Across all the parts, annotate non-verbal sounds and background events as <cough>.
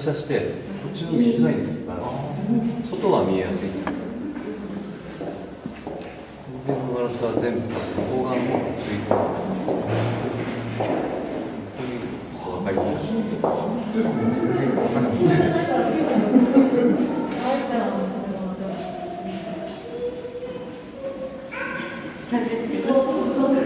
射してこっちの見えづらいんです。よ外は見えやすい。この辺のガラスは全部方眼もついてここに分かります <laughs>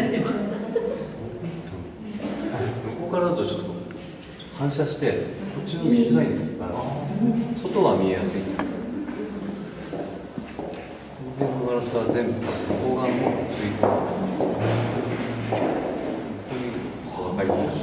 してますここからだとちょっと反射してこっちの見えづらいんですよ外は見えやすいこの辺のガラスは全部方眼もついてここに分か？ります